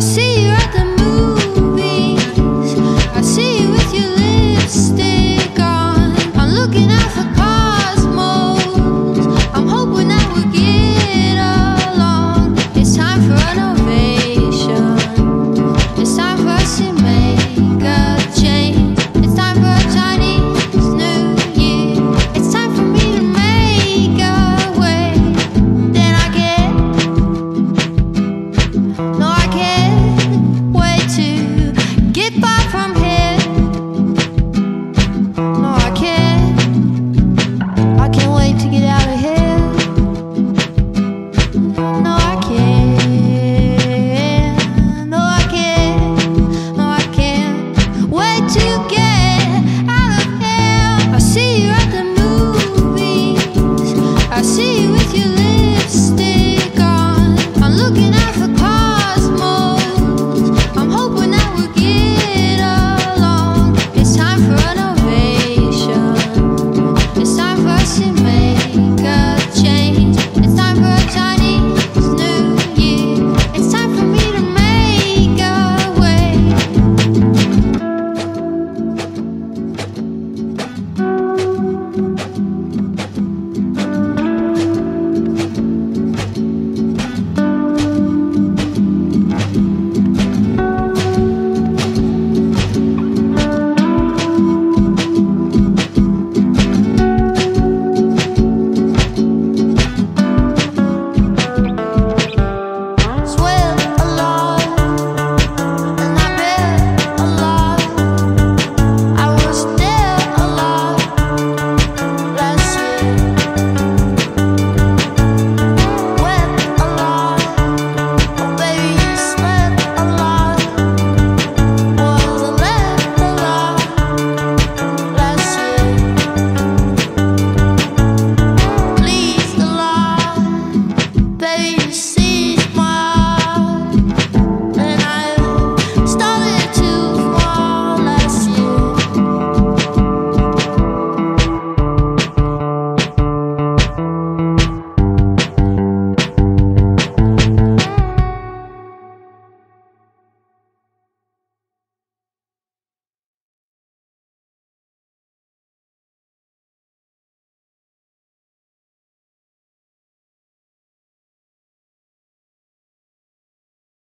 I see you